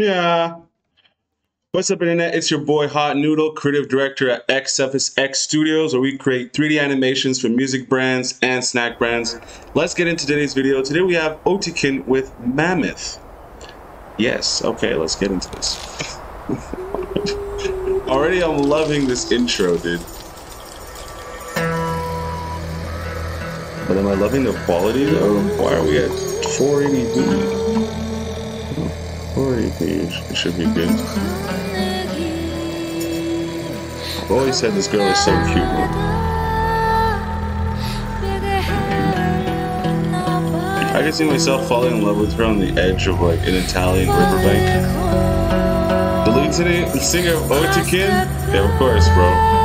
Yeah. What's up, Internet? It's your boy Hot Noodle, creative director at xCephasx Studios, where we create 3D animations for music brands and snack brands. Let's get into today's video. Today we have Otyken with Mammoth. Yes, okay, let's get into this. Already I'm loving this intro, dude. But am I loving the quality though? Why are we at 480p? 480p should be good. I've always said this girl is so cute. I can see myself falling in love with her on the edge of like an Italian riverbank. The lead singer of Otyken? Yeah, of course, bro.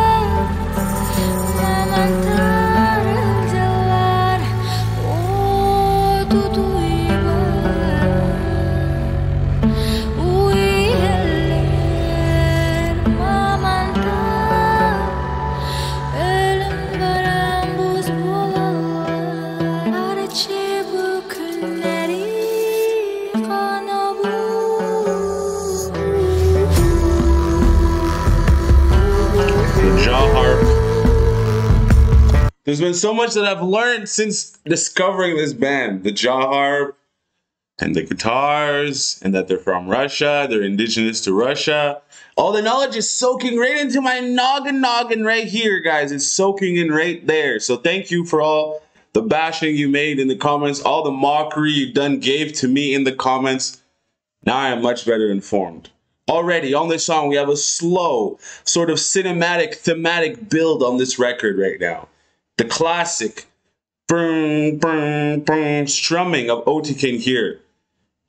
There's been so much that I've learned since discovering this band, the jaw harp and the guitars, and that they're from Russia, they're indigenous to Russia. All the knowledge is soaking right into my noggin noggin right here, guys. It's soaking in right there. So thank you for all the bashing you made in the comments, all the mockery you done gave to me in the comments. Now I am much better informed. Already on this song, we have a slow, sort of cinematic, thematic build on this record right now the classic boom, boom, boom strumming of Otyken here.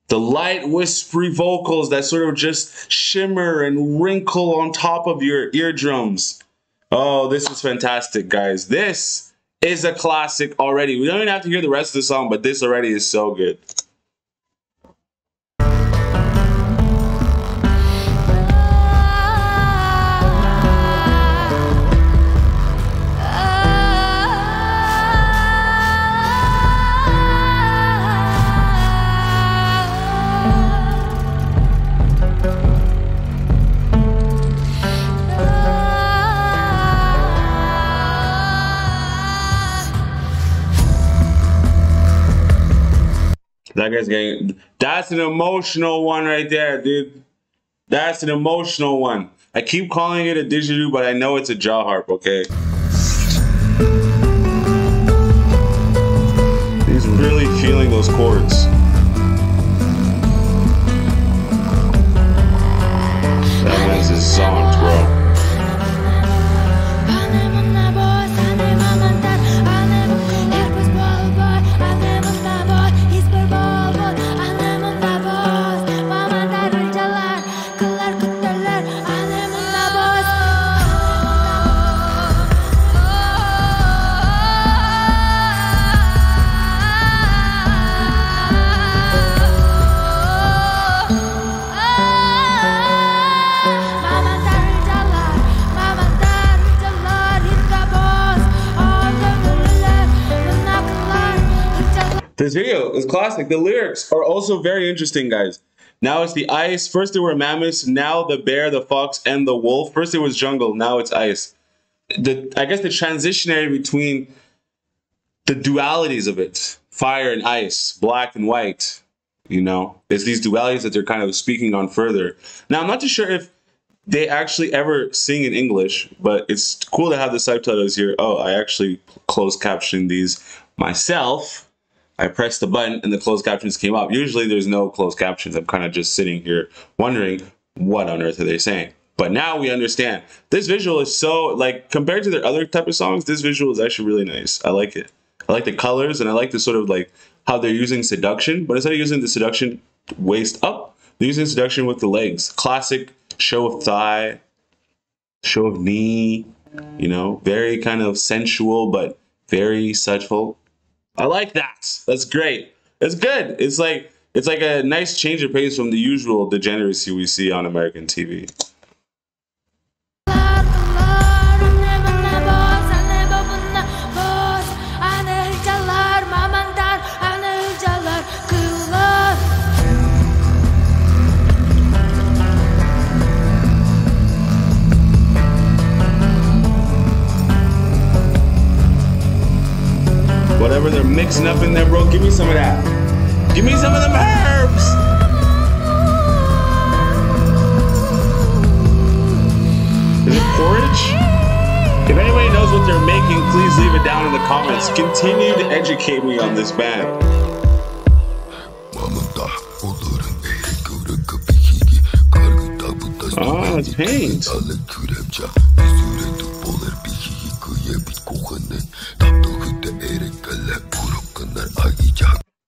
The light, whispery vocals that sort of just shimmer and wrinkle on top of your eardrums. Oh, this is fantastic, guys. This is a classic already. We don't even have to hear the rest of the song, but this already is so good. That guy's getting. That's an emotional one right there, dude. That's an emotional one. I keep calling it a didgeridoo, but I know it's a jaw harp. Okay. He's really feeling those chords. This video is classic. The lyrics are also very interesting, guys. Now it's the ice. First there were mammoths. Now the bear, the fox, and the wolf. First it was jungle. Now it's ice. The I guess the transitionary between the dualities of it, fire and ice, black and white. You know, it's these dualities that they're kind of speaking on further. Now I'm not too sure if they actually ever sing in English, but it's cool to have the subtitles here. Oh, I actually closed captioned these myself I pressed the button and the closed captions came up. Usually there's no closed captions. I'm kind of just sitting here wondering what on earth are they saying. But now we understand. This visual is so like compared to their other type of songs, this visual is actually really nice. I like it. I like the colors and I like the sort of like how they're using seduction, but instead of using the seduction waist up, they're using seduction with the legs. Classic show of thigh, show of knee, you know, very kind of sensual but very suchful. I like that. That's great. It's good. It's like it's like a nice change of pace from the usual degeneracy we see on American TV. Mixing up in there, bro. Give me some of that. Give me some of them herbs. Is it porridge? If anybody knows what they're making, please leave it down in the comments. Continue to educate me on this band. Oh, it's paint.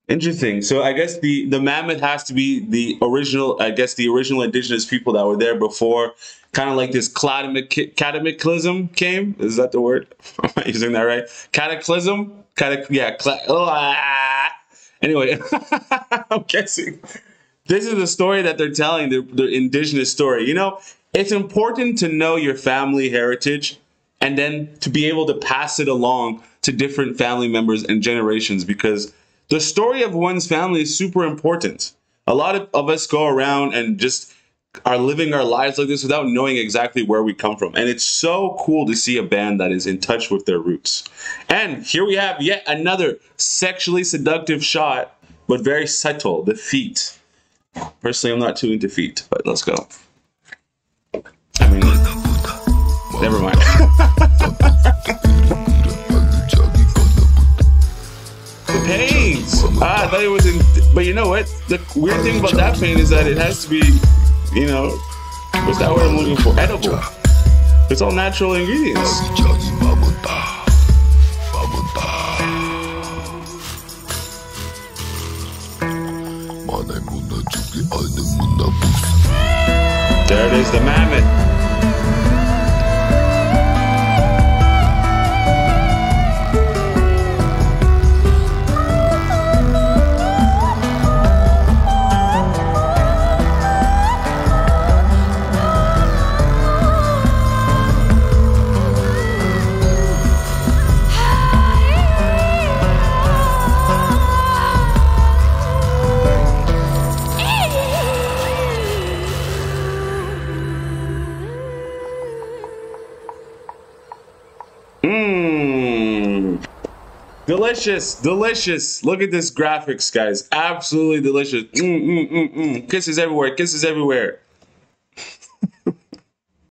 Interesting. So I guess the the mammoth has to be the original. I guess the original indigenous people that were there before, kind of like this cataclysm came. Is that the word? Am I using that right? Cataclysm. Catac- yeah. Cla- oh, ah. Anyway, I'm guessing this is the story that they're telling. The, the indigenous story. You know, it's important to know your family heritage and then to be able to pass it along to different family members and generations because the story of one's family is super important. A lot of, of us go around and just are living our lives like this without knowing exactly where we come from. And it's so cool to see a band that is in touch with their roots. And here we have yet another sexually seductive shot, but very subtle the feet. Personally, I'm not too into feet, but let's go. I mean, never mind. you know what? The weird thing about that paint is that it has to be, you know, what's that word I'm looking for? Edible. It's all natural ingredients. There it is, the mammoth. Delicious, delicious. Look at this graphics, guys. Absolutely delicious. Mm, mm, mm, mm. Kisses everywhere, kisses everywhere.